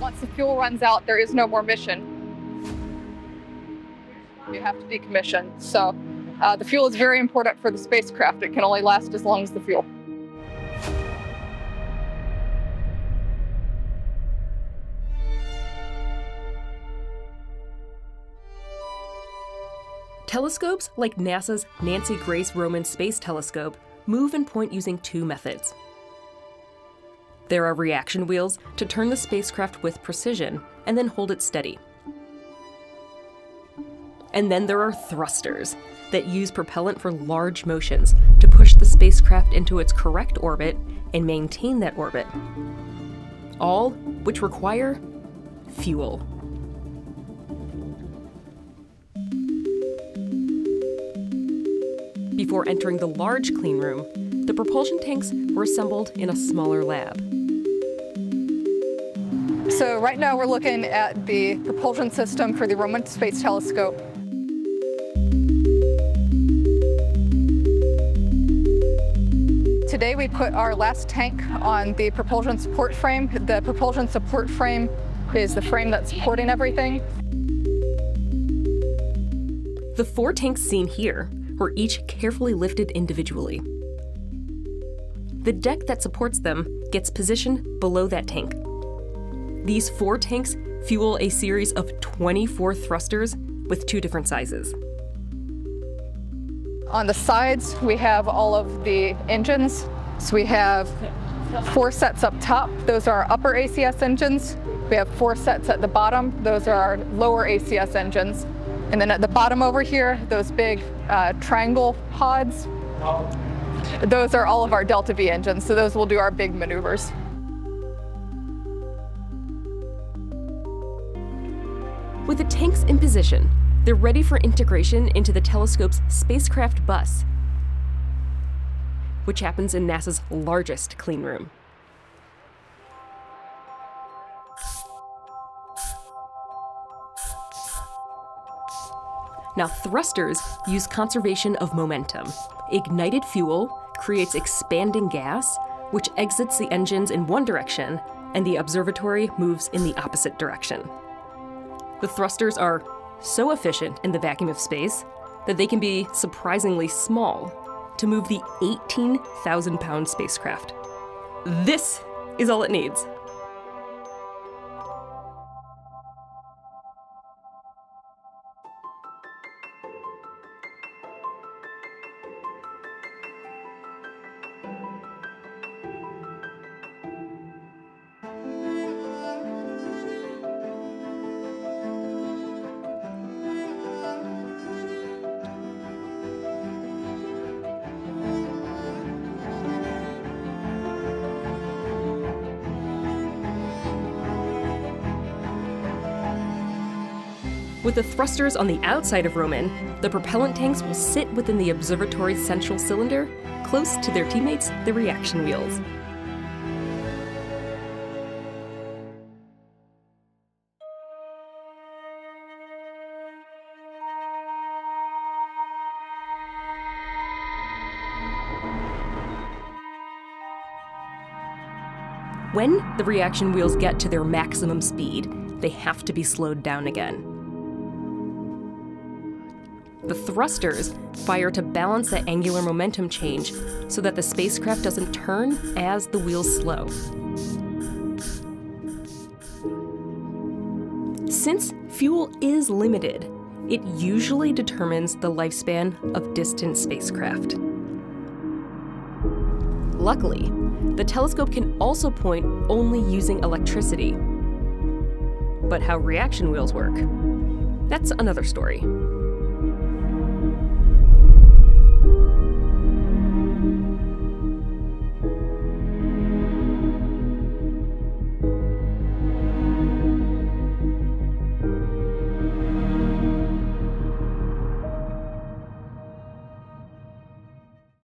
Once the fuel runs out, there is no more mission. You have to decommission. So uh, the fuel is very important for the spacecraft. It can only last as long as the fuel. Telescopes like NASA's Nancy Grace Roman Space Telescope move and point using two methods. There are reaction wheels to turn the spacecraft with precision and then hold it steady. And then there are thrusters that use propellant for large motions to push the spacecraft into its correct orbit and maintain that orbit. All which require fuel. Before entering the large clean room, the propulsion tanks were assembled in a smaller lab. So right now we're looking at the propulsion system for the Roman Space Telescope. Today we put our last tank on the propulsion support frame. The propulsion support frame is the frame that's supporting everything. The four tanks seen here were each carefully lifted individually. The deck that supports them gets positioned below that tank. These four tanks fuel a series of 24 thrusters with two different sizes. On the sides, we have all of the engines. So we have four sets up top. Those are our upper ACS engines. We have four sets at the bottom. Those are our lower ACS engines. And then at the bottom over here, those big uh, triangle pods, those are all of our Delta V engines. So those will do our big maneuvers. With the tanks in position, they're ready for integration into the telescope's spacecraft bus, which happens in NASA's largest clean room. Now, thrusters use conservation of momentum. Ignited fuel creates expanding gas, which exits the engines in one direction, and the observatory moves in the opposite direction. The thrusters are so efficient in the vacuum of space that they can be surprisingly small to move the 18,000 pound spacecraft. This is all it needs. With the thrusters on the outside of Roman, the propellant tanks will sit within the observatory's central cylinder, close to their teammates, the reaction wheels. When the reaction wheels get to their maximum speed, they have to be slowed down again. The thrusters fire to balance the angular momentum change so that the spacecraft doesn't turn as the wheels slow. Since fuel is limited, it usually determines the lifespan of distant spacecraft. Luckily, the telescope can also point only using electricity. But how reaction wheels work, that's another story.